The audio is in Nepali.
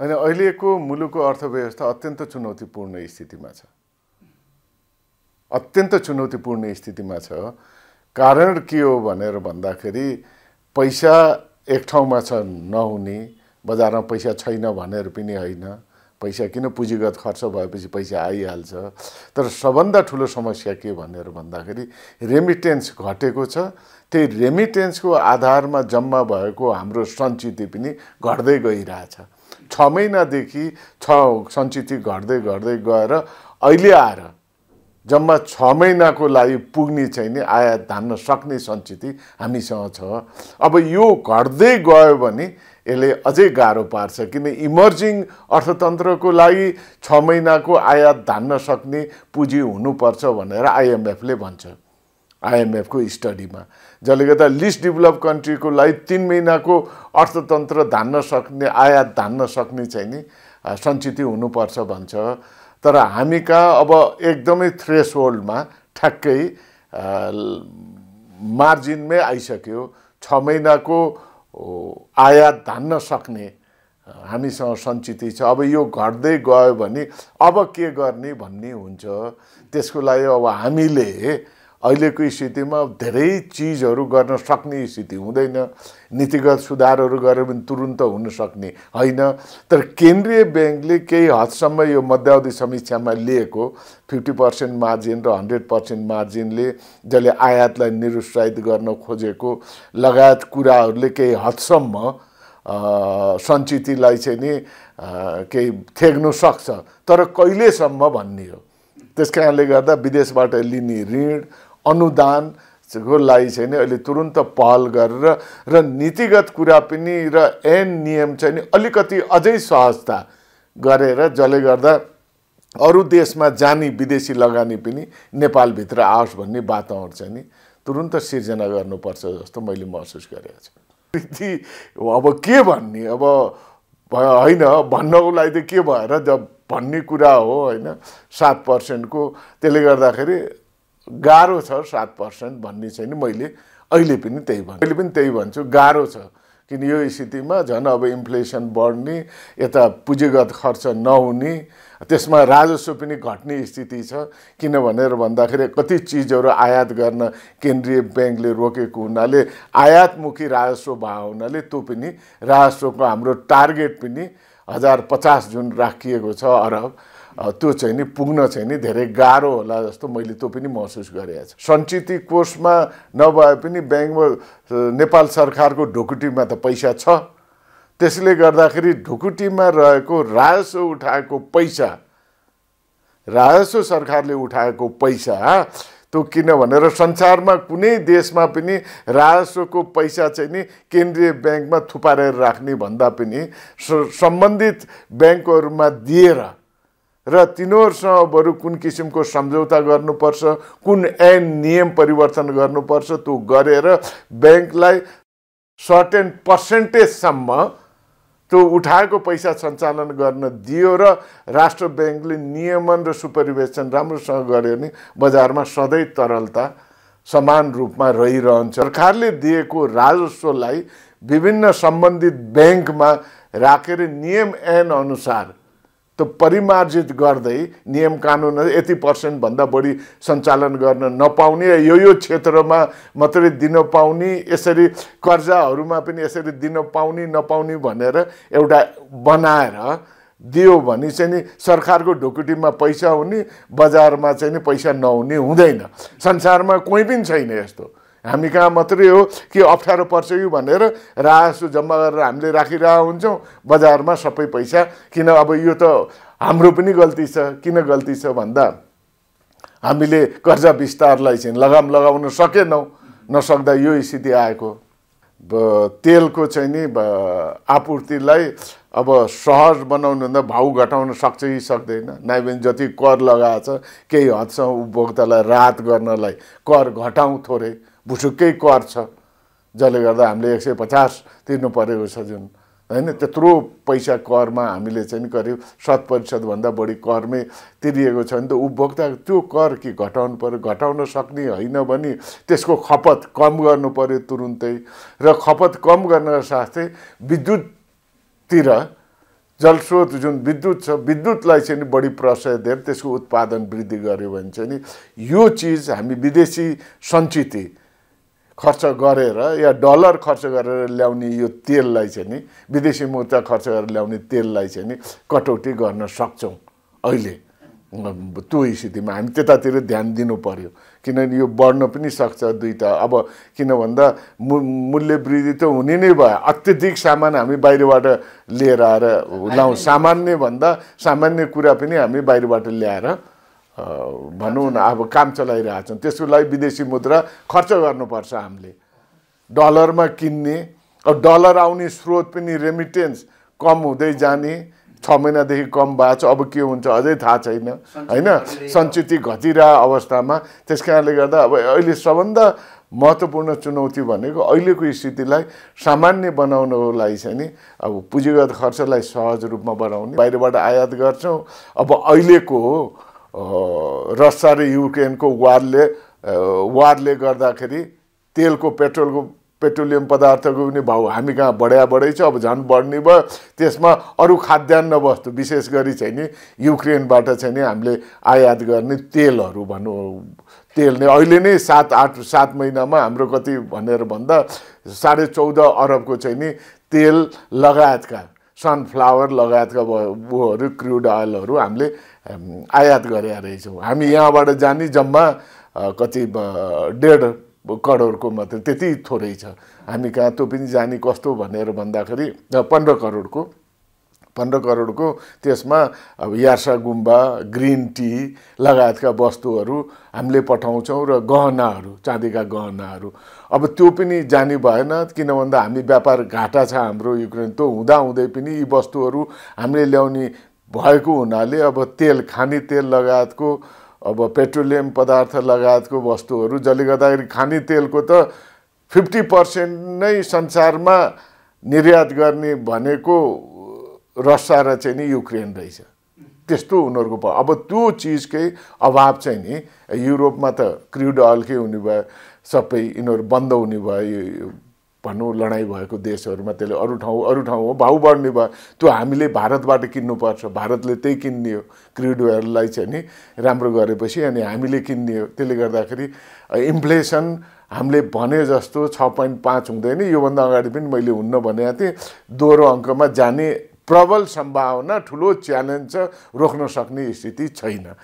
अनि अहिलेको मुलुकको अर्थव्यवस्था अत्यन्त चुनौतीपूर्ण स्थितिमा छ। अत्यन्त चुनौतीपूर्ण स्थितिमा छ। कारण के हो भनेर भन्दाखेरि पैसा एक ठाउँमा छ नहुने बजारमा पैसा छैन भनेर पनि होइन। पैसा किन पुँजीगत खर्च भएपछि पैसा आइहाल्छ? तर सबभन्दा ठुलो समस्या के भनेर भन्दाखेरि रेमिटेन्स घटेको छ। त्यही रेमिटेन्सको आधारमा जम्मा भएको हाम्रो सञ्चित पनि घट्दै गइरहेछ। छ महिनादेखि छ सञ्चित घट्दै घट्दै गएर अहिले आएर जम्मा छ महिनाको लागि पुग्ने चाहिँ नि आयात धान्न सक्ने सञ्चित हामीसँग छ। अब यो घट्दै गयो भने यसले अझै गाह्रो पार्छ किन इमर्जिङ अर्थतन्त्रको लागि छ महिनाको आयात धान्न सक्ने पुँजी हुनुपर्छ भनेर आइएमएफले भन्छ। आइएमएफको स्टडीमा। जसले गर्दा लिस्ट डेभलप कन्ट्रीको लागि तिन महिनाको अर्थतन्त्र धान्न सक्ने आयात धान्न सक्ने चाहिँ नि सञ्चित हुनुपर्छ भन्छ। तर हामी कहाँ अब एकदमै थ्रेस होल्डमा ठ्याक्कै मार्जिनमै आइसक्यो। छ महिनाको आयात धान्न सक्ने हामीसँग सञ्चित छ। अब यो घट्दै गयो भने अब के गर्ने भन्ने हुन्छ। त्यसको लागि अब हामीले अहिलेको स्थितिमा धेरै चिजहरू गर्न सक्ने स्थिति हुँदैन। नीतिगत सुधारहरू गरेर पनि तुरुन्त हुन सक्ने होइन। तर केन्द्रीय ब्याङ्कले केही हदसम्म यो मध्यावधि समीक्षामा लिएको फिफ्टी पर्सेन्ट मार्जिन र हन्ड्रेड पर्सेन्ट मार्जिनले जसले आयातलाई निरुत्साहित गर्न खोजेको लगायत कुराहरूले केही हदसम्म सञ्चितलाई चाहिँ नि केही थेग्नु सक्छ। तर कहिलेसम्म भन्ने हो? त्यस कारणले गर्दा विदेशबाट लिने ऋण अनुदान को लागि चाहिँ नि अहिले तुरुन्त पहल गरेर र नीतिगत कुरा पनि र एन नियम चाहिँ नि अलिकति अझै सहजता गरेर जसले गर्दा अरू देशमा जाने विदेशी लगानी पनि नेपालभित्र आओस् भन्ने वातावरण चाहिँ नि तुरुन्त सिर्जना गर्नुपर्छ जस्तो मैले महसुस गरेको छु। अब के भन्ने? अब होइन भन्नको लागि त के भएर जब भन्ने कुरा हो होइन सात पर्सेन्टको त्यसले गर्दाखेरि गाह्रो छ सात पर्सेन्ट भन्ने चाहिँ नि मैले अहिले पनि त्यही भन्छु। अहिले पनि त्यही भन्छु गाह्रो छ। किन यो स्थितिमा झन् अब इन्फ्लेसन बढ्ने यता पुँजीगत खर्च नहुने त्यसमा राजस्व पनि घट्ने स्थिति छ। किन भनेर भन्दाखेरि कति चिजहरू आयात गर्न केन्द्रीय ब्याङ्कले रोकेको हुनाले आयातमुखी राजस्व भएको हुनाले त्यो पनि राजस्वको हाम्रो टार्गेट पनि हजार पचास जुन राखिएको छ अरब। त्यो चाहिँ नि पुग्न चाहिँ नि धेरै गाह्रो होला जस्तो मैले त्यो पनि महसुस गरेको छु। सञ्चित कोषमा नभए पनि ब्याङ्कमा नेपाल सरकारको ढुकुटीमा त पैसा छ। त्यसले गर्दाखेरि ढुकुटीमा रहेको राजस्व उठाएको पैसा राजस्व सरकारले उठाएको पैसा त्यो किन भनेर संसारमा कुनै देशमा पनि राजस्वको पैसा चाहिँ नि केन्द्रीय ब्याङ्कमा थुपारेर राख्ने भन्दा पनि सम्बन्धित ब्याङ्कहरूमा दिएर र तिनीहरूसँग बरु कुन किसिमको सम्झौता गर्नुपर्छ कुन ऐन नियम परिवर्तन गर्नुपर्छ त्यो गरेर ब्याङ्कलाई सर्टेन पर्सेन्टेजसम्म त्यो उठाएको पैसा सञ्चालन गर्न दियो र राष्ट्र ब्याङ्कले नियमन र सुपरिवेशन राम्रोसँग गऱ्यो भने बजारमा सधैँ तरलता समान रूपमा रहिरहन्छ। सरकारले दिएको राजस्वलाई विभिन्न सम्बन्धित ब्याङ्कमा राखेर नियम ऐन अनुसार त्यो परिमार्जित गर्दै नियम कानुन यति पर्सेन्टभन्दा बढी सञ्चालन गर्न नपाउने यो यो क्षेत्रमा मात्रै दिन पाउने यसरी कर्जाहरूमा पनि यसरी दिन पाउने नपाउने भनेर एउटा बनाएर दियो भने चाहिँ नि सरकारको ढुकुटीमा पैसा हुने बजारमा चाहिँ नि पैसा नहुने हुँदैन। संसारमा कोही पनि छैन यस्तो। हामी कहाँ मात्रै हो कि अप्ठ्यारो पर्छ कि भनेर राजस्व जम्मा गरेर हामीले राखिरहेको हुन्छौँ। बजारमा सबै पैसा। किन अब यो त हाम्रो पनि गल्ती छ। किन गल्ती छ भन्दा हामीले कर्जा विस्तारलाई चाहिँ लगाम लगाउन सकेनौँ। नसक्दा यो स्थिति आएको। तेलको चाहिँ नि आपूर्तिलाई अब सहज बनाउनु भन्दा भाउ घटाउन सक्छ कि सक्दैन। नाइ भने जति कर लगाएको छ केही हदसम्म उपभोक्तालाई राहत गर्नलाई कर घटाउँ थोरै। भुसुक्कै कर छ जसले गर्दा हामीले एक सय पचास तिर्नु परेको छ जुन। होइन? त्यत्रो पैसा करमा हामीले चाहिँ करिब शत प्रतिशतभन्दा बढी करमै तिरिएको छ। भने त उपभोक्ता त्यो कर कि घटाउनु पऱ्यो घटाउन सक्ने होइन भने त्यसको खपत कम गर्नु पऱ्यो तुरुन्तै र खपत कम गर्न साथै विद्युततिर जलस्रोत जुन विद्युत छ विद्युतलाई चाहिँ बढी प्रशय दिएर त्यसको उत्पादन वृद्धि गऱ्यो भने चाहिँ नि यो चिज हामी विदेशी सञ्चिति खर्च गरेर या डलर खर्च गरेर ल्याउने यो तेललाई चाहिँ नि विदेशी मुद्रा खर्च गरेर ल्याउने तेललाई चाहिँ नि कटौती गर्न सक्छौँ अहिले। त्यो स्थितिमा हामी त्यतातिर ध्यान दिनु पर्यो। किनभने यो बढ्न पनि सक्छ दुईवटा अब किन भन्दा मु मूल्य वृद्धि त हुने नै भयो। अत्यधिक सामान हामी बाहिरबाट लिएर आएर लाउँ। सामान्य भन्दा सामान्य कुरा पनि हामी बाहिरबाट ल्याएर भनौँ न अब काम चलाइरहेछौँ त्यसको लागि विदेशी मुद्रा खर्च गर्नुपर्छ हामीले। डलरमा किन्ने अब डलर आउने स्रोत पनि रेमिटेन्स कम हुँदै जाने छ महिनादेखि कम भएको छ अब के हुन्छ अझै थाहा छैन। होइन? सञ्चित घटिरह अवस्थामा। त्यस कारणले गर्दा अब अहिले सबभन्दा महत्त्वपूर्ण चुनौती भनेको अहिलेको स्थितिलाई सामान्य बनाउनको लागि चाहिँ नि अब पुँजीगत खर्चलाई सहज रूपमा बढाउने बाहिरबाट आयात गर्छौँ। अब अहिलेको रसिया र युक्रेनको वारले वारले गर्दाखेरि तेलको पेट्रोलको पेट्रोलियम पदार्थको पनि भाउ हामी कहाँ बढ्या बढै छ अब झन् बढ्ने भयो। त्यसमा अरू खाद्यान्न वस्तु विशेष गरी चाहिँ नि युक्रेनबाट चाहिँ नि हामीले आयात गर्ने तेलहरू भनौँ। तेल नै अहिले नै सात आठ सात महिनामा हाम्रो कति भनेर भन्दा साढे चौध अरबको चाहिँ नि तेल लगायतका सनफ्लावर लगायतका ऊहरू क्रुड अयलहरू हामीले आयात गरेका रहेछौँ। हामी यहाँबाट जाने जम्मा कति डेढ करोडको मात्रै त्यति थोरै छ। हामी कहाँ त्यो पनि जाने कस्तो भनेर भन्दाखेरि पन्ध्र करोडको पन्ध्र करोडको त्यसमा अब यार्सा गुम्बा ग्रिन टी लगायतका वस्तुहरू हामीले पठाउँछौँ र गहनाहरू चाँदीका गहनाहरू। अब त्यो पनि जाने भएन किन भन्दा हामी व्यापार घाटा छ हाम्रो युक्रेन त्यो हुँदाहुँदै पनि यी वस्तुहरू हामीले ल्याउने भएको हुनाले अब तेल खाने तेल लगायतको अब पेट्रोलियम पदार्थ लगायतको वस्तुहरू जसले गर्दाखेरि खाने तेलको त फिफ्टी पर्सेन्ट नै संसारमा निर्यात गर्ने भनेको रसिया र चाहिँ नि युक्रेन रहेछ। त्यस्तो उनीहरूको अब त्यो चिजकै अभाव चाहिँ नि युरोपमा त क्रुड अइलकै हुने भयो सबै यिनीहरू बन्द हुने भयो भनौँ लडाइँ भएको देशहरूमा त्यसले अरू ठाउँ अरू ठाउँ हो भाउ बढ्ने भयो। त्यो हामीले भारतबाट किन्नुपर्छ। भारतले त्यही किन्ने हो। क्रुड ओइललाई चाहिँ नि राम्रो गरेपछि अनि हामीले किन्ने हो। त्यसले गर्दाखेरि इन्फ्लेसन हामीले भने जस्तो छ पोइन्ट पाँच हुँदैन। योभन्दा अगाडि पनि मैले हुन्न भनेको थिएँ। दोहोरो अङ्कमा जाने प्रबल सम्भावना ठुलो च्यालेन्ज छ। रोक्न सक्ने स्थिति छैन।